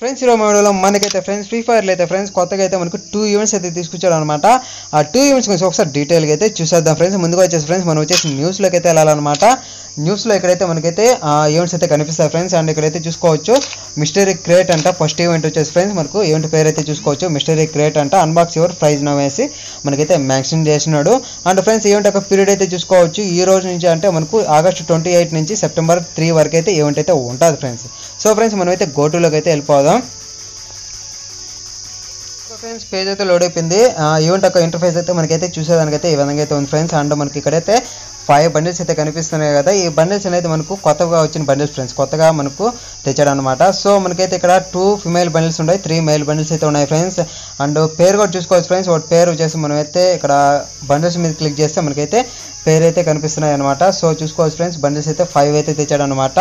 Friends ఈరోజు వీడియోలో మనకైతే ఫ్రెండ్స్ ఫ్రీ ఫైర్లో అయితే ఫ్రెండ్స్ కొత్తగా అయితే మనకు టూ ఈవెంట్స్ అయితే తీసుకొచ్చాడు అనమాట ఆ టూ ఈవెంట్స్ గురించి ఒకసారి డీటెయిల్గా అయితే చూసేద్దాం ఫ్రెండ్స్ ముందుగా వచ్చేసి ఫ్రెండ్స్ మనం వచ్చేసి న్యూస్లోకి అయితే వెళ్ళాలన్నమాట. న్యూస్లో ఇక్కడైతే మనకైతే ఆ ఈవెంట్స్ అయితే కనిపిస్తాయి ఫ్రెండ్స్ అండ్ ఇక్కడైతే చూసుకోవచ్చు మిస్టరీ క్రియేట్ అంట ఫస్ట్ ఈవెంట్ వచ్చేసి ఫ్రెండ్స్ మనకు ఈవెంట్ పేరు అయితే చూసుకోవచ్చు మిస్టరీ క్రియేట్ అంట. అన్బాక్స్ యువర్ ప్రైజ్ నో మనకైతే మ్యాక్సిన్ చేసినాడు అండ్ ఫ్రెండ్స్ ఈవెంట్ యొక్క పీరియడ్ అయితే చూసుకోవచ్చు. ఈ రోజు నుంచి అంటే మనకు ఆగస్ట్ ట్వంటీ ఎయిట్ నుంచి సెప్టెంబర్ త్రీ వరకు అయితే ఈవెంట్ అయితే ఉంటుంది ఫ్రెండ్స్ సో ఫ్రెండ్స్ మనమైతే గోటులోకి అయితే వెళ్ళిపోదాం. ఫ్రెండ్స్ పేజ్ అయితే లోడ్ అయిపోయింది. ఈవెంట్ యొక్క ఇంటర్ఫేస్ అయితే మనకైతే చూసేదానికైతే ఈ విధంగా అయితే ఉంది ఫ్రెండ్స్ అండ్ మనకి ఇక్కడైతే ఫైవ్ బండిల్స్ అయితే కనిపిస్తున్నాయి కదా. ఈ బండిల్స్ అనేది మనకు కొత్తగా వచ్చిన బండిల్స్ ఫ్రెండ్స్ కొత్తగా మనకు తెచ్చాడు అనమాట సో మనకైతే ఇక్కడ టూ ఫిమేల్ బండిల్స్ ఉన్నాయి. త్రీ మేల్ బండిల్స్ అయితే ఉన్నాయి ఫ్రెండ్స్ అండ్ పేరు కూడా చూసుకోవచ్చు ఫ్రెండ్స్ ఒకటి పేరు వచ్చేసి మనమైతే ఇక్కడ బండిల్స్ మీద క్లిక్ చేస్తే మనకైతే పేరు అయితే కనిపిస్తున్నాయి అనమాట సో చూసుకోవచ్చు ఫ్రెండ్స్ బండిల్స్ అయితే ఫైవ్ అయితే తెచ్చాడు అనమాట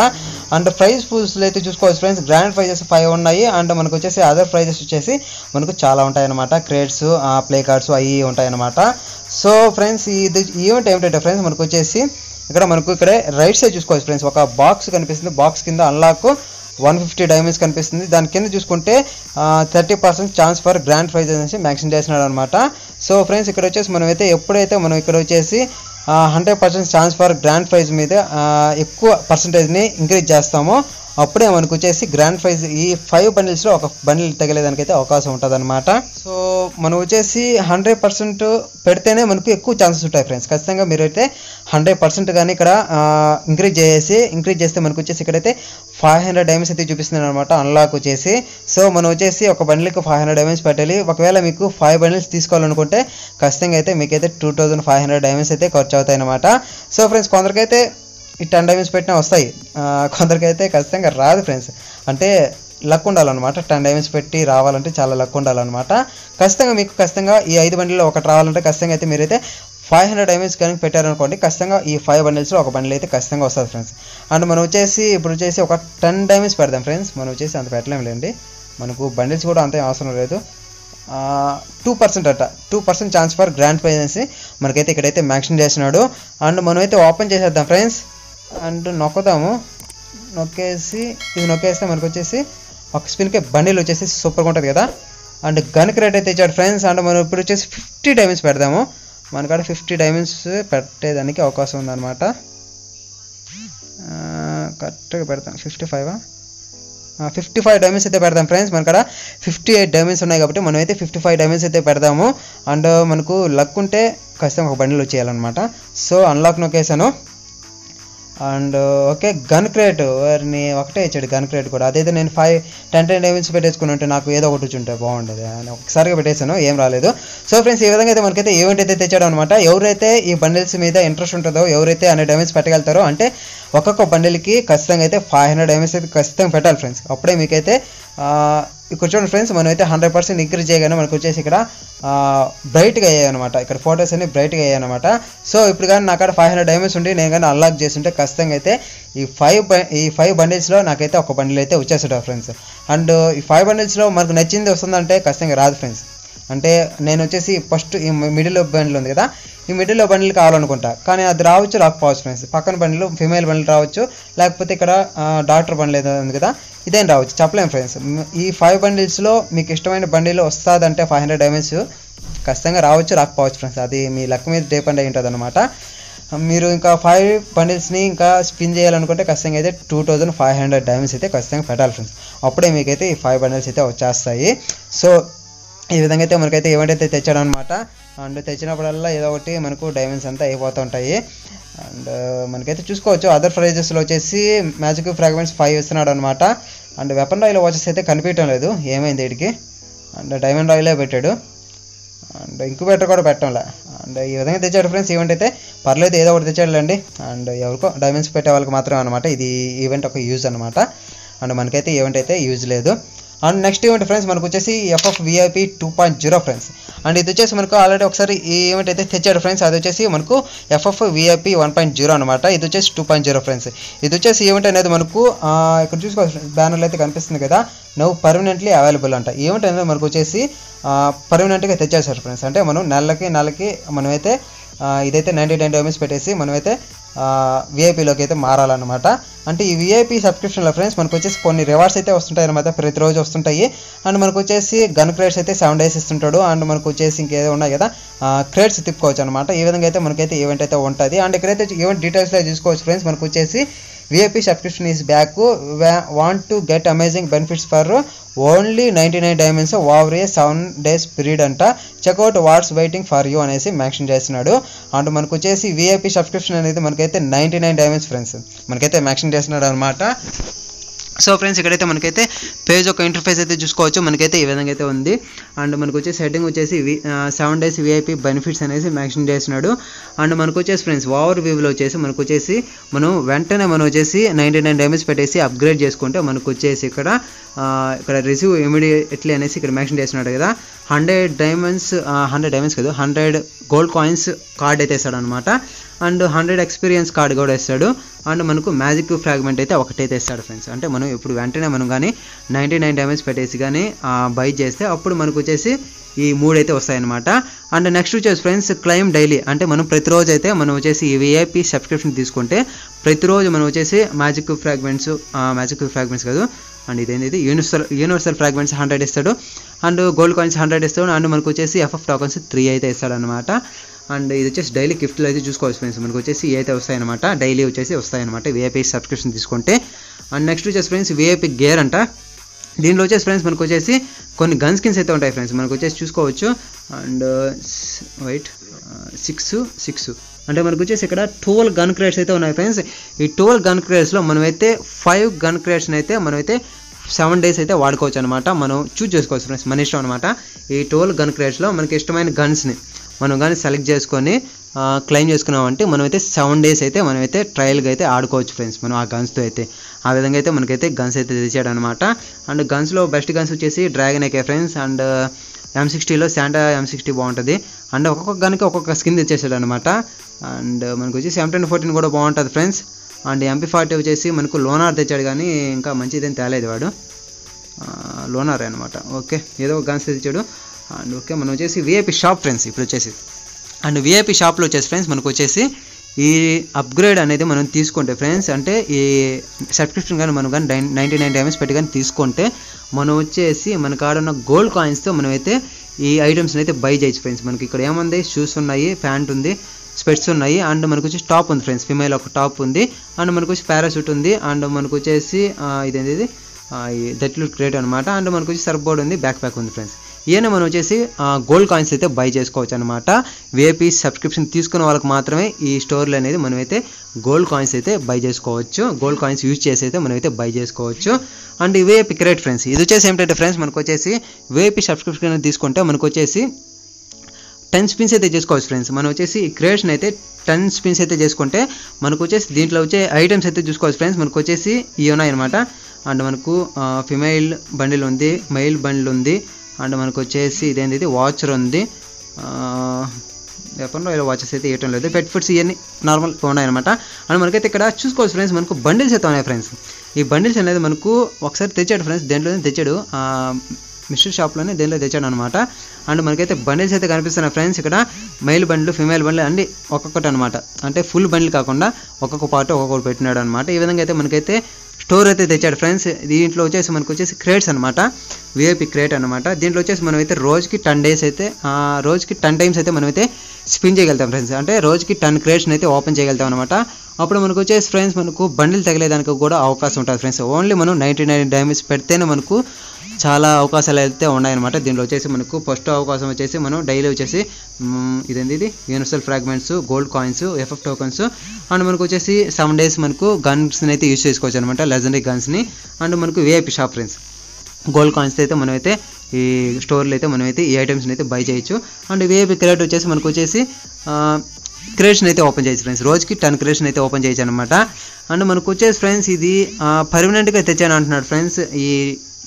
అండ్ ప్రైస్ పూల్స్లో అయితే చూసుకోవచ్చు ఫ్రెండ్స్ గ్రాండ్ ప్రైజెస్ ఫైవ్ ఉన్నాయి. అండ్ మనకు వచ్చేసి అదర్ ప్రైజెస్ వచ్చేసి మనకు చాలా ఉంటాయి అనమాట క్రేడ్స్ ప్లే కార్డ్స్ అవి ఉంటాయి అనమాట సో ఫ్రెండ్స్ ఇది ఈవెంట్ ఏమిటంటే ఫ్రెండ్స్ మనకు వచ్చేసి ఇక్కడ మనకు ఇక్కడ రైట్ సైడ్ చూసుకోవచ్చు ఫ్రెండ్స్ ఒక బాక్స్ కనిపిస్తుంది. బాక్స్ కింద అన్లాక్ వన్ ఫిఫ్టీ డైమండ్స్ కనిపిస్తుంది. దాని కింద చూసుకుంటే thirty percent chance for grand prize అనేసి మ్యాక్సిమం చేసినాడు అనమాట సో ఫ్రెండ్స్ ఇక్కడ వచ్చేసి మనం అయితే ఎప్పుడైతే మనం ఇక్కడ వచ్చేసి hundred percent chance for grand prize మీద ఎక్కువ పర్సంటేజ్ని ఇంక్రీజ్ చేస్తామో అప్పుడే మనకు వచ్చేసి గ్రాండ్ ప్రైజ్ ఈ ఫైవ్ బండిల్స్లో ఒక బండిల్ తగిలేదానికైతే అవకాశం ఉంటుంది అనమాట సో మనం వచ్చేసి హండ్రెడ్ పర్సెంట్ పెడితేనే మనకు ఎక్కువ ఛాన్సెస్ ఉంటాయి ఫ్రెండ్స్ ఖచ్చితంగా మీరైతే హండ్రెడ్ పర్సెంట్ కానీ ఇక్కడ ఇంక్రీజ్ చేసి ఇంక్రీజ్ చేస్తే మనకు వచ్చేసి ఇక్కడైతే ఫైవ్ హండ్రెడ్ డైమండ్స్ అయితే చూపిస్తుంది అనమాట అన్లాక్ వచ్చేసి సో మనం వచ్చేసి ఒక బండిల్కి ఫైవ్ హండ్రెడ్ డైమండ్స్ పెట్టాలి. ఒకవేళ మీకు ఫైవ్ బండిల్స్ తీసుకోవాలనుకుంటే ఖచ్చితంగా అయితే మీకైతే two thousand five hundred diamonds అయితే ఖర్చు అవుతాయి అనమాట సో ఫ్రెండ్స్ కొందరికైతే ఈ టెన్ డైమండ్స్ పెట్టినా వస్తాయి. కొందరికైతే ఖచ్చితంగా రాదు ఫ్రెండ్స్. అంటే లక్ ఉండాలన్నమాట. టెన్ డైమండ్స్ పెట్టి రావాలంటే చాలా లక్ ఉండాలన్నమాట. ఖచ్చితంగా మీకు ఖచ్చితంగా ఈ ఐదు బండిల్లో ఒకటి రావాలంటే ఖచ్చితంగా అయితే మీరైతే ఫైవ్ హండ్రెడ్ డైమండ్స్ కనుక పెట్టారనుకోండి ఖచ్చితంగా ఈ ఫైవ్ బండిల్స్లో ఒక బండిల్ అయితే ఖచ్చితంగా వస్తుంది ఫ్రెండ్స్. అండ్ మనం వచ్చేసి ఇప్పుడు వచ్చేసి ఒక టెన్ డైమండ్స్ పెడదాం ఫ్రెండ్స్. మనం వచ్చేసి అంత పెట్టలేంలేండి మనకు బండిల్స్ కూడా అంత ఏం అవసరం లేదు. టూ పర్సెంట్ అట. Two percent chance for grand prize మనకైతే ఇక్కడైతే మ్యాక్సిమం చేసినాడు అండ్ మనమైతే ఓపెన్ చేసేద్దాం ఫ్రెండ్స్. అండ్ నొక్కుదాము. నొక్కేసి ఇది నొక్కేస్తే మనకు వచ్చేసి ఒక స్పిన్కే బండిల్ వచ్చేసి సూపర్గా ఉంటుంది కదా. అండ్ గన్ క్రేట్ అయితే ఇచ్చాడు ఫ్రెండ్స్. అండ్ మనం ఇప్పుడు వచ్చేసి ఫిఫ్టీ డైమండ్స్ పెడదాము. మనకాడ ఫిఫ్టీ డైమండ్స్ పెట్టేదానికి అవకాశం ఉందన్నమాట. కరెక్ట్గా పెడతాం. ఫిఫ్టీ ఫైవా? ఫిఫ్టీ ఫైవ్ డైమండ్స్ అయితే పెడదాం ఫ్రెండ్స్. మనకాడ ఫిఫ్టీ ఎయిట్ డైమండ్స్ ఉన్నాయి కాబట్టి మనం అయితే ఫిఫ్టీ ఫైవ్ డైమండ్స్ అయితే పెడదాము. అండ్ మనకు లక్ ఉంటే ఖచ్చితంగా ఒక బండిల్ వచ్చేయాలన్నమాట. సో అన్లాక్ నొక్కేసాను అండ్ ఓకే గన్ క్రేట్ వారిని ఒకటే ఇచ్చాడు గన్ క్రేట్ కూడా. అదైతే నేను ఫైవ్ టెన్ టెన్ డైమండ్స్ పెట్టేసుకుని ఉంటే నాకు ఏదో ఒకటి ఉంటే బాగుండేది. అని ఒకసారిగా పెట్టేశాను ఏం రాలేదు. సో ఫ్రెండ్స్ ఈ విధంగా అయితే మనకైతే ఈవెంట్ అయితే తెచ్చాడు అనమాట ఎవరైతే ఈ బండిల్స్ మీద ఇంట్రెస్ట్ ఉంటుందో ఎవరైతే హండ్రెడ్ డైమండ్స్ పెట్టగలుగుతారో అంటే ఒక్కొక్క బండిల్కి ఖచ్చితంగా అయితే ఫైవ్ హండ్రెడ్ డైమండ్స్ అయితే ఖచ్చితంగా పెట్టాలి ఫ్రెండ్స్ అప్పుడే మీకైతే ఇక్కడ చూడండి ఫ్రెండ్స్ మనం అయితే హండ్రెడ్ పర్సెంట్ ఇంక్రీజ్ చేయగానే మనకు వచ్చేసి ఇక్కడ బ్రైట్గా అయ్యాయి అనమాట ఇక్కడ ఫొటోస్ అన్ని బ్రైట్గా అయ్యాయి అనమాట సో ఇప్పుడు కానీ నా కాడ ఫైవ్ హండ్రెడ్ డైమండ్స్ ఉండి నేను కానీ అన్లాక్ చేస్తుంటే ఖచ్చితంగా అయితే ఈ ఫైవ్ ఈ ఫైవ్ బండిల్స్లో నాకైతే ఒక బండిల్ అయితే వచ్చేసాడు ఫ్రెండ్స్ అండ్ ఈ ఫైవ్ బండిల్స్లో మనకు నచ్చింది వస్తుందంటే ఖచ్చితంగా రాదు ఫ్రెండ్స్ అంటే నేను వచ్చేసి ఫస్ట్ ఈ మిడిల్ బండ్లు ఉంది కదా ఈ మిడిల్లో బండ్లు కావాలనుకుంటా. కానీ అది రావచ్చు రాకపోవచ్చు ఫ్రెండ్స్ పక్కన బండ్లు ఫిమేల్ బండ్లు రావచ్చు లేకపోతే ఇక్కడ డాక్టర్ బండ్లు ఏదో ఉంది కదా ఇదేం రావచ్చు. చెప్పలేము ఫ్రెండ్స్ ఈ ఫైవ్ బండిల్స్లో మీకు ఇష్టమైన బండిలు వస్తుందంటే ఫైవ్ హండ్రెడ్ డైమండ్స్ ఖచ్చితంగా రావచ్చు రాకపోవచ్చు ఫ్రెండ్స్ అది మీ లక్ మీద డిపెండ్ అయి ఉంటుంది అనమాట మీరు ఇంకా ఫైవ్ బండిల్స్ని ఇంకా స్పిన్ చేయాలనుకుంటే ఖచ్చితంగా అయితే two thousand five hundred diamonds అయితే ఖచ్చితంగా పెట్టాలి ఫ్రెండ్స్ అప్పుడే మీకైతే ఈ ఫైవ్ బండిల్స్ అయితే వచ్చేస్తాయి. సో ఈ విధంగా అయితే మనకైతే ఈవెంట్ అయితే తెచ్చాడు అనమాట అండ్ తెచ్చినప్పుడల్లా ఏదో ఒకటి మనకు డైమండ్స్ అంతా అయిపోతూ ఉంటాయి. అండ్ మనకైతే చూసుకోవచ్చు అదర్ ప్రైజెస్లో వచ్చేసి మ్యాజిక్ ఫ్రాగ్మెంట్స్ ఫైవ్ ఇస్తున్నాడు అనమాట అండ్ వెపన్ రాయిల్ వాచెస్ అయితే కనిపించడం లేదు ఏమైంది వీడికి? అండ్ డైమండ్ రాయిలే పెట్టాడు. అండ్ ఇంక్యుబేటర్ కూడా పెట్టంలే అండ్ ఈ విధంగా తెచ్చాడు ఫ్రెండ్స్ ఈవెంట్ అయితే పర్లేదు ఏదో ఒకటి తెచ్చాడులేండి. అండ్ ఎవరికో డైమండ్స్ పెట్టే వాళ్ళకి మాత్రమే అనమాట ఇది ఈవెంట్ ఒక యూజ్ అనమాట అండ్ మనకైతే ఈవెంట్ అయితే యూజ్ లేదు. అండ్ నెక్స్ట్ ఈవెంట్ ఫ్రెండ్స్ మనకు వచ్చేసి FF VIP two point zero friends. And ఇది వచ్చేసి మనకు ఆల్రెడీ ఒకసారి ఈ ఈవెంట్ అయితే తెచ్చాడు ఫ్రెండ్స్ అది వచ్చేసి మనకు FF VIP one point zero అనమాట ఇది వచ్చేసి టూ పాయింట్ జీరో ఫ్రెండ్స్. ఇది వచ్చేసి ఈవెంట్ అనేది మనకు ఇక్కడ చూసుకోవచ్చు బ్యానర్లు అయితే కనిపిస్తుంది కదా నవ్వు పర్మనెంట్లీ అవైలబుల్ అంట. ఈవెంట్ అనేది మనకు వచ్చేసి పర్మనెంట్గా తెచ్చేసారు ఫ్రెండ్స్. అంటే మనం నెలకి నెలకి మనమైతే ఇదైతే నైంటీ నైన్ డైమండ్స్ పెట్టేసి మనమైతే విఐపీలోకి అయితే మారాలన్నమాట. అంటే ఈ విఐపీ సబ్స్క్రిప్షన్లో ఫ్రెండ్స్ మనకు వచ్చేసి కొన్ని రివార్డ్స్ అయితే వస్తుంటాయి అనమాట ప్రతిరోజు వస్తుంటాయి. అండ్ మనకు వచ్చేసి గన్ క్రేడ్స్ అయితే సెవెన్ డేస్ ఇస్తుంటాడు. అండ్ మనకు వచ్చేసి ఇంకేదో ఉన్నాయి కదా క్రేడ్స్ తిప్పుకోవచ్చు అనమాట ఈ విధంగా అయితే మనకైతే ఈవెంట్ అయితే ఉంటుంది. అండ్ ఇక్కడైతే ఈవెంట్ డీటెయిల్స్లో చూసుకోవచ్చు ఫ్రెండ్స్ మనకు వచ్చేసి VIP subscription is back want to get amazing benefits for only ninety nine diamonds over a seven days period అంట. Check out what's waiting for you అనేసి మెన్షన్ చేస్తున్నాడు. అండ్ మనకు వచ్చేసి విఐపి సబ్స్క్రిప్షన్ అనేది మనకైతే నైంటీ నైన్ డైమండ్స్ ఫ్రెండ్స్ మనకైతే mention చేస్తున్నాడు అనమాట సో ఫ్రెండ్స్ ఇక్కడైతే మనకైతే పేజ్ ఒక ఇంటర్ఫేస్ అయితే చూసుకోవచ్చు. మనకైతే ఈ విధంగా అయితే ఉంది. అండ్ మనకు వచ్చే సెట్టింగ్ వచ్చేసి సెవెన్ డేస్ విఐపి బెనిఫిట్స్ అనేసి మెన్షన్ చేస్తున్నాడు. అండ్ మనకు వచ్చేసి ఫ్రెండ్స్ ఓవర్ వ్యూలో వచ్చేసి మనకు వచ్చేసి మనం వెంటనే మనం వచ్చేసి నైంటీ నైన్ డ్యామేజ్ పెట్టేసి అప్గ్రేడ్ చేసుకుంటే మనకు వచ్చేసి ఇక్కడ ఇక్కడ రిసీవ్ ఇమీడియట్లీ అనేసి ఇక్కడ మెన్షన్ చేస్తున్నాడు కదా. హండ్రెడ్ డైమండ్స్ హండ్రెడ్ డైమండ్స్ కాదు హండ్రెడ్ గోల్డ్ కాయిన్స్ కార్డ్ అయితే ఇస్తాడు అనమాట అండ్ హండ్రెడ్ ఎక్స్పీరియన్స్ కార్డ్ కూడా ఇస్తాడు. అండ్ మనకు మ్యాజిక్ ఫ్రాగ్మెంట్ అయితే ఒకటైతే ఇస్తాడు ఫ్రెండ్స్. అంటే మనం ఇప్పుడు వెంటనే మనం కానీ నైంటీ నైన్ డ్యామేజ్ పెట్టేసి కానీ బై చేస్తే అప్పుడు మనకు వచ్చేసి ఈ మూడు అయితే వస్తాయన్నమాట. అండ్ నెక్స్ట్ వచ్చేసి ఫ్రెండ్స్ క్లైమ్ డైలీ. అంటే మనం ప్రతిరోజు అయితే మనం వచ్చేసి ఈ విఐపి సబ్స్క్రిప్షన్ తీసుకుంటే ప్రతిరోజు మనం వచ్చేసి మ్యాజిక్ ఫ్రాగ్మెంట్స్ మ్యాజిక్ ఫ్రాగ్మెంట్స్ కాదు అండ్ ఇదేంటి యూనివర్సల్ యూనివర్సల్ ఫ్రాగ్మెంట్స్ హండ్రెడ్ ఇస్తాడు. అండ్ గోల్డ్ కాయిన్స్ హండ్రెడ్ ఇస్తాడు. అండ్ మనకు వచ్చేసి ఎఫ్ఎఫ్ టోకన్స్ త్రీ అయితే ఇస్తాడు అనమాట అండ్ ఇది వచ్చేసి డైలీ గిఫ్ట్లు అయితే చూసుకోవచ్చు ఫ్రెండ్స్ మనకు వచ్చేసి ఏదైతే అయితే వస్తాయన్నమాట. డైలీ వచ్చేసి వస్తాయన్నమాట. విఐపి సబ్స్క్రిప్షన్ తీసుకుంటే. అండ్ నెక్స్ట్ వచ్చేసి ఫ్రెండ్స్ విఐపీ గేర్ అంట. దీనిలో వచ్చేసి ఫ్రెండ్స్ మనకు వచ్చేసి కొన్ని గన్ స్కిన్స్ అయితే ఉంటాయి ఫ్రెండ్స్ మనకు వచ్చేసి చూసుకోవచ్చు. అండ్ వైట్ సిక్స్ సిక్స్ అంటే మనకు వచ్చేసి ఇక్కడ ట్వెల్వ్ గన్ క్రేట్స్ అయితే ఉన్నాయి ఫ్రెండ్స్ ఈ ట్వెల్వ్ గన్ క్రేట్స్లో మనమైతే ఫైవ్ గన్ క్రేట్స్ని అయితే మనమైతే సెవెన్ డేస్ అయితే వాడుకోవచ్చు అనమాట మనం చూజ్ చేసుకోవచ్చు ఫ్రెండ్స్ మన ఇష్టం అనమాట. ఈ టోల్ గన్ క్రేట్స్లో మనకి ఇష్టమైన గన్స్ని మనం కానీ సెలెక్ట్ చేసుకొని క్లెయిమ్ చేసుకున్నామంటే మనమైతే సెవెన్ డేస్ అయితే మనమైతే ట్రయల్గా అయితే ఆడుకోవచ్చు ఫ్రెండ్స్ మనం ఆ గన్స్తో అయితే. ఆ విధంగా అయితే మనకైతే గన్స్ అయితే తెచ్చాడు అనమాట అండ్ గన్స్లో బెస్ట్ గన్స్ వచ్చేసి dragon AK friends and M సిక్స్టీలో Santa M sixty బాగుంటుంది. అండ్ ఒక్కొక్క గన్కి ఒక్కొక్క స్కిన్ తెచ్చేసాడు అనమాట అండ్ మనకు వచ్చి టెన్ ఫోర్టీన్ కూడా బాగుంటుంది ఫ్రెండ్స్ అండ్ ఎంపీ ఫార్టీ వచ్చేసి మనకు లోనార్ తెచ్చాడు కానీ ఇంకా మంచిదేం తేలేదు వాడు. లోనార్ అనమాట ఓకే ఏదో ఒక గన్స్ తెచ్చాడు. అండ్ ఓకే మనం వచ్చేసి విఐపి షాప్ ఫ్రెండ్స్ ఇప్పుడు వచ్చేసి. అండ్ విఐపి షాప్లో వచ్చేసి ఫ్రెండ్స్ మనకు వచ్చేసి ఈ అప్గ్రేడ్ అనేది మనం తీసుకుంటే ఫ్రెండ్స్ అంటే ఈ సబ్స్క్రిప్షన్ కానీ మనం కానీ నైంటీ నైన్ డ్యామేజ్ పెట్టి కానీ తీసుకుంటే మనం వచ్చేసి మన కాడ ఉన్న గోల్డ్ కాయిన్స్తో మనం అయితే ఈ ఐటమ్స్ని అయితే బై చేయొచ్చు ఫ్రెండ్స్ మనకి ఇక్కడ ఏముంది? షూస్ ఉన్నాయి ప్యాంట్ ఉంది. స్పెట్స్ ఉన్నాయి. అండ్ మనకు వచ్చి టాప్ ఉంది ఫ్రెండ్స్. ఫిమేల్ ఒక టాప్ ఉంది. అండ్ మనకు వచ్చి పారాషూట్ ఉంది. అండ్ మనకు వచ్చేసి ఇదేంటి ఇది దట్లు గ్రేట్ అనమాట అండ్ మనకు వచ్చి సర్ఫ్ బోర్డ్ ఉంది. బ్యాక్ ప్యాక్ ఉంది ఫ్రెండ్స్. ఈయన మనం వచ్చేసి గోల్డ్ కాయిన్స్ అయితే బై చేసుకోవచ్చు అనమాట విఐపి సబ్స్క్రిప్షన్ తీసుకున్న వాళ్ళకి మాత్రమే ఈ స్టోర్లు అనేది మనమైతే గోల్డ్ కాయిన్స్ అయితే బై చేసుకోవచ్చు. గోల్డ్ కాయిన్స్ యూజ్ చేసి అయితే మనమైతే బై చేసుకోవచ్చు. అండ్ ఈ విఐపి ఫ్రెండ్స్. ఇది వచ్చేసి ఏంటంటే ఫ్రెండ్స్ మనకు వచ్చేసి విఐపి సబ్స్క్రిప్షన్ తీసుకుంటే మనకు వచ్చేసి టెన్ స్పిన్స్ అయితే చేసుకోవచ్చు ఫ్రెండ్స్ మనం వచ్చేసి క్రియేషన్ అయితే టెన్ స్పిన్స్ అయితే చేసుకుంటే మనకు వచ్చేసి దీంట్లో వచ్చే ఐటమ్స్ అయితే చూసుకోవచ్చు ఫ్రెండ్స్ మనకు వచ్చేసి ఇవి ఉన్నాయన్నమాట అండ్ మనకు ఫిమేల్ బండిల్ ఉంది మెయిల్ బండిల్ ఉంది. అండ్ మనకు వచ్చేసి ఇదేంటి ఇది వాచర్ ఉంది వెపన్లో ఇలా వాచెస్ అయితే ఇవ్వటం లేదు. పెట్ ఫుడ్స్ ఇవన్నీ నార్మల్ ఉన్నాయన్నమాట అండ్ మనకైతే ఇక్కడ చూసుకోవచ్చు ఫ్రెండ్స్ మనకు బండిల్స్ అయితే ఉన్నాయి ఫ్రెండ్స్ ఈ బండిల్స్ అనేది మనకు ఒకసారి తెచ్చాడు ఫ్రెండ్స్ దేంట్లోనే తెచ్చాడు. మిస్టర్ షాప్లోనే దీనిలో తెచ్చాడు అనమాట అండ్ మనకైతే బండిల్స్ అయితే కనిపిస్తున్నాయి ఫ్రెండ్స్ ఇక్కడ. మెయిల్ బండ్లు ఫిమేల్ బండ్లు అన్ని ఒక్కొక్కటి అనమాట అంటే ఫుల్ బండ్లు కాకుండా ఒక్కొక్క పార్ట్ ఒక్కొక్కటి పెట్టినాడు అనమాట ఈ విధంగా అయితే మనకైతే స్టోర్ అయితే తెచ్చాడు ఫ్రెండ్స్. దీంట్లో వచ్చేసి మనకు వచ్చేసి క్రేట్స్ అనమాట విఐపి క్రేట్ అనమాట దీంట్లో వచ్చేసి మనం అయితే రోజుకి టెన్ డేస్ అయితే రోజుకి టెన్ టైమ్స్ అయితే మనమైతే స్పిన్ చేయగలుగుతాం ఫ్రెండ్స్. అంటే రోజుకి టెన్ క్రేట్స్ని అయితే ఓపెన్ చేయగలుగుతాం అనమాట అప్పుడు మనకు వచ్చేసి ఫ్రెండ్స్ మనకు బండిల్ తగిలేదానికి కూడా అవకాశం ఉంటుంది ఫ్రెండ్స్. ఓన్లీ మనం నైంటీ నైన్ డ్యామేజ్ పెడితేనే మనకు చాలా అవకాశాలు అయితే ఉన్నాయన్నమాట. దీంట్లో వచ్చేసి మనకు ఫస్ట్ అవకాశం వచ్చేసి మనం డైలీ వచ్చేసి ఇదేంది ఇది? Universal fragments gold coins FF tokens and మనకు వచ్చేసి సెవెన్ డేస్ మనకు గన్స్ని అయితే యూజ్ చేసుకోవచ్చు అనమాట లెజెండరీ గన్స్ని అండ్ మనకు VIP shop friends gold coins అయితే మనమైతే ఈ స్టోర్లో అయితే మనమైతే ఈ ఐటమ్స్ని అయితే బై చేయొచ్చు. అండ్ విఐపి క్రెడిట్ వచ్చేసి మనకు వచ్చేసి క్రియేషన్ అయితే ఓపెన్ చేయొచ్చు ఫ్రెండ్స్ రోజుకి టెన్ క్రియేషన్ అయితే ఓపెన్ చేయొచ్చు అనమాట అండ్ మనకు వచ్చేసి ఫ్రెండ్స్ ఇది పర్మనెంట్గా తెచ్చాను అంటున్నాడు ఫ్రెండ్స్ ఈ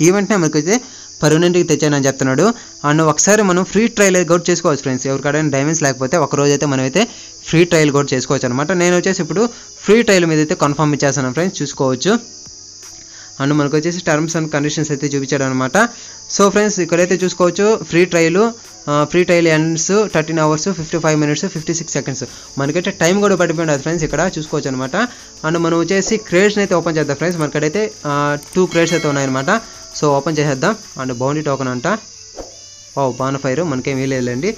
ఈవెంట్నే మనకు అయితే పర్మనెంట్గా తెచ్చానని చెప్తున్నాడు. అండ్ ఒకసారి మనం ఫ్రీ ట్రయల్ కూడా చేసుకోవచ్చు ఫ్రెండ్స్. ఎవరికైనా డైమండ్స్ లేకపోతే ఒక రోజు అయితే మనమైతే ఫ్రీ ట్రయల్ కూడా చేసుకోవచ్చు అనమాట నేను వచ్చేసి ఇప్పుడు ఫ్రీ ట్రయల్ మీద అయితే కన్ఫర్మ్ ఇచ్చేస్తాను ఫ్రెండ్స్. చూసుకోవచ్చు. అండ్ మనకు వచ్చేసి టర్మ్స్ అండ్ కండిషన్స్ అయితే చూపించాడు అనమాట సో ఫ్రెండ్స్ ఇక్కడైతే చూసుకోవచ్చు free trial free trial ends thirteen hours fifty five minutes fifty six seconds మనకైతే టైం కూడా పడిపోయింది ఫ్రెండ్స్ ఇక్కడ చూసుకోవచ్చు అనమాట అండ్ మనం వచ్చేసి క్రేడ్స్ని అయితే ఓపెన్ చేద్దాం ఫ్రెండ్స్. మనకైతే టూ క్రేడ్స్ అయితే ఉన్నాయన్నమాట. సో ఓపెన్ చేసేద్దాం. అండ్ బౌండరీ టోకెన్ అంట. ఓ బాన్ ఫైర్ మనకేం వీలేదులేండి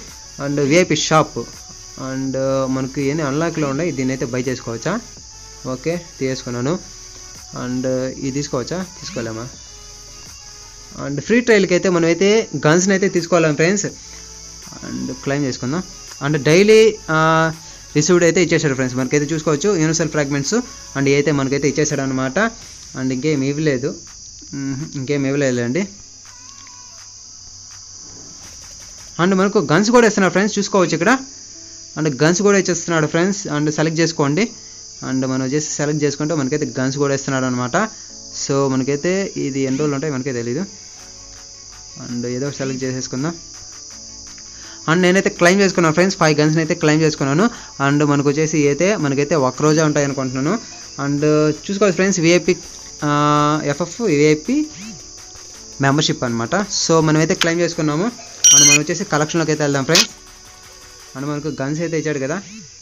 and VIP shop and uh, మనకి ఏమి అన్లాక్లో ఉన్నాయి? దీన్ని అయితే బై చేసుకోవచ్చా? ఓకే తీసుకున్నాను. అండ్ uh, ఇది తీసుకోవచ్చా? తీసుకోలేమా? అండ్ ఫ్రీ ట్రయల్కి అయితే మనమైతే గన్స్ని అయితే తీసుకోవాలి ఫ్రెండ్స్ అండ్ క్లైమ్ చేసుకుందాం. అండ్ డైలీ రిసీవ్డ్ uh, అయితే ఇచ్చేసాడు ఫ్రెండ్స్ మనకైతే చూసుకోవచ్చు. యూనివర్సల్ ఫ్రాగ్మెంట్స్ అండ్ అయితే మనకైతే ఇచ్చేసాడు అనమాట అండ్ ఇంకేం ఇవ్వలేదు ఇంకేం ఇవ్వలేదులేండి. అండ్ మనకు గన్స్ కూడా ఇస్తున్నాడు ఫ్రెండ్స్ చూసుకోవచ్చు ఇక్కడ. అండ్ గన్స్ కూడా ఇచ్చేస్తున్నాడు ఫ్రెండ్స్ అండ్ సెలెక్ట్ చేసుకోండి. అండ్ మనం వచ్చేసి సెలెక్ట్ చేసుకుంటే మనకైతే గన్స్ కూడా ఇస్తున్నాడు అనమాట సో మనకైతే ఇది ఎన్ని రోజులు ఉంటాయి మనకే తెలీదు. అండ్ ఏదో ఒకటి సెలెక్ట్ చేసేసుకుందాం. అండ్ నేనైతే క్లైమ్ చేసుకున్నాను ఫ్రెండ్స్ ఫైవ్ గన్స్ని అయితే క్లైమ్ చేసుకున్నాను. అండ్ మనకు వచ్చేసి అయితే మనకైతే ఒక్క రోజే ఉంటాయి అనుకుంటున్నాను అండ్ చూసుకోవచ్చు friends VIP FF VIP membership అనమాట సో మనమైతే క్లెయిమ్ చేసుకున్నాము. అండ్ మనం వచ్చేసి కలెక్షన్లోకి అయితే వెళ్దాం ఫ్రెండ్స్ అండ్ మనకు గన్స్ అయితే ఇచ్చాడు కదా.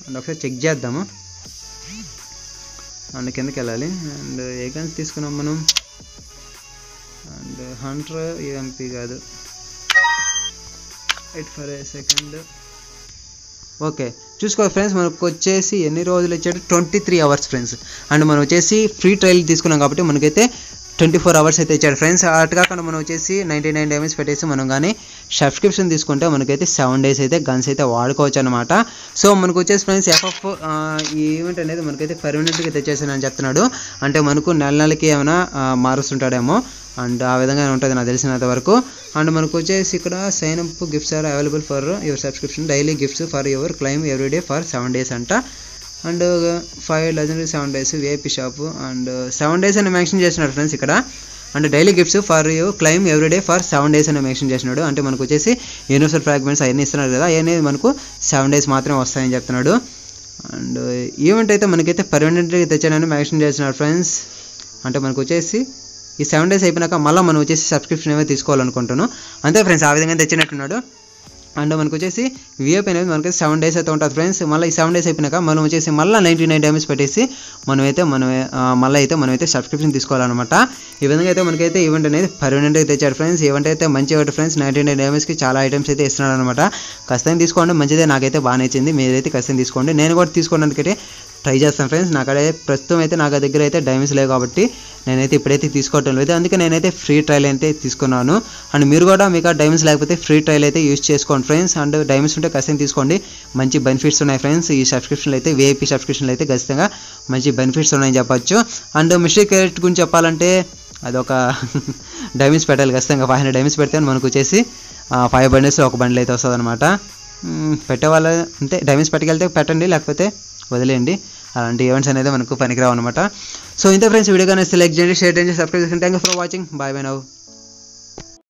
అండ్ ఒకసారి చెక్ చేద్దాము. అండ్ కిందకి వెళ్ళాలి. అండ్ ఏ గన్స్ తీసుకున్నాం మనం? అండ్ హండ్రెడ్ యూఎంపీ కాదు. Eight for a second okay. చూసుకో ఫ్రెండ్స్ మనకు వచ్చేసి ఎన్ని రోజులు వచ్చాడు twenty three hours friends. And మనం వచ్చేసి ఫ్రీ ట్రయల్ తీసుకున్నాం కాబట్టి మనకైతే ట్వంటీ ఫోర్ అవర్స్ అయితే ఇచ్చాడు. ఫ్రెండ్స్ అటు కాకుండా మనం వచ్చేసి నైంటీ నైన్ డేమేజ్ పెట్టేసి మనం కానీ సబ్స్క్రిప్షన్ తీసుకుంటే మనకైతే సెవెన్ డేస్ అయితే గన్స్ అయితే వాడుకోవచ్చు అనమాట సో మనకు వచ్చేసి ఫ్రెండ్స్ ఎఫ్ఎఫ్ ఈ ఈవెంట్ అనేది మనకైతే పర్మనెంట్గా తెచ్చేసానని చెప్తున్నాడు. అంటే మనకు నెల నెలకి ఏమైనా మారుస్తుంటాడేమో. అండ్ ఆ విధంగా ఉంటుంది నాకు తెలిసినంత వరకు. అండ్ మనకు వచ్చేసి ఇక్కడ sign up gifts are available for your subscription daily gifts for your claim every day for seven days అంట. And five legendary seven days VIP shop and seven days అని మెన్షన్ చేసినాడు ఫ్రెండ్స్ ఇక్కడ. And daily gifts for you claim every day for seven days అని mention చేసినాడు. అంటే మనకు వచ్చేసి universal fragments అవన్నీ ఇస్తున్నారు కదా అవన్నీ మనకు సెవెన్ డేస్ మాత్రమే వస్తాయని చెప్తున్నాడు. అండ్ ఈవెంట్ uh, అయితే మనకైతే పర్మనెంట్గా తెచ్చానని మెన్షన్ చేసినాడు ఫ్రెండ్స్ అంటే మనకు వచ్చేసి ఈ సెవెన్ డేస్ అయిపోయినాక మళ్ళీ మనం వచ్చేసి సబ్స్క్రిప్షన్ ఏమో తీసుకోవాలనుకుంటున్నాను. అంతే ఫ్రెండ్స్ ఆ విధంగా తెచ్చినట్టున్నాడు. అండ్ మనకు వచ్చేసి విఐపి అనేది మనకి సెవెన్ డేస్ అయితే ఉంటుంది ఫ్రెండ్స్ మళ్ళీ ఈ సెవెన్ డేస్ అయిపోయినాక మనం వచ్చేసి మళ్ళీ నైంటీ నైన్ డ్యామేజ్ పెట్టేసి మనమైతే మనం మళ్ళీ అయితే మనమైతే సబ్స్క్రిప్షన్ తీసుకోవాలన్నమాట. ఈ విధంగా అయితే మనకైతే ఈవెంట్ అనేది పర్మనెంట్గా తెచ్చాడు ఫ్రెండ్స్ ఈవెంట్ అయితే మంచి ఒకటి ఫ్రెండ్స్ నైంటీ నైన్ డ్యామేజ్కి చాలా ఐటమ్స్ అయితే ఇస్తున్నాడు అనమాట ఖచ్చితంగా తీసుకోండి. మంచిదే. నాకైతే బాగా నచ్చింది. మీరైతే ఖచ్చితంగా తీసుకోండి. నేను కూడా తీసుకోవడానికి ట్రై చేస్తాను ఫ్రెండ్స్. నాకు ప్రస్తుతం అయితే నాకు దగ్గర అయితే డైమండ్స్ లేవు కాబట్టి నేనైతే ఇప్పుడైతే తీసుకోవటం లేదు అందుకే నేనైతే ఫ్రీ ట్రయల్ అయితే తీసుకున్నాను. అండ్ మీరు కూడా మీకు డైమండ్స్ లేకపోతే ఫ్రీ ట్రయల్ అయితే యూస్ చేసుకోండి ఫ్రెండ్స్. అండ్ డైమండ్స్ ఉంటే ఖచ్చితంగా తీసుకోండి. మంచి బెనిఫిట్స్ ఉన్నాయి ఫ్రెండ్స్. ఈ సబ్స్క్రిప్షన్లు అయితే విఐపి సబ్స్క్రిప్షన్లు అయితే ఖచ్చితంగా మంచి బెనిఫిట్స్ ఉన్నాయని చెప్పచ్చు. అండ్ మిస్టేక్ క్యారెట్ గురించి చెప్పాలంటే అదొక డైమండ్స్ పెట్టాలి ఖచ్చితంగా. ఫైవ్ హండ్రెడ్ డైమండ్స్ పెడితే మనకు వచ్చేసి ఫైవ్ బండిల్స్ ఒక బండిల్ అయితే వస్తుంది అనమాట పెట్టే వాళ్ళ అంటే డైమండ్స్ పట్టుకెళ్తే పెట్టండి. లేకపోతే వదిలేయండి. అలాంటి ఈవెంట్స్ అనేది మనకు పనికిరావు అనమాట సో ఇంత ఫ్రెండ్స్ వీడియో కానీ లైక్ చేయండి షేర్ చేయండి సబ్స్క్రైబ్ చేయండి. Thank you for watching bye bye now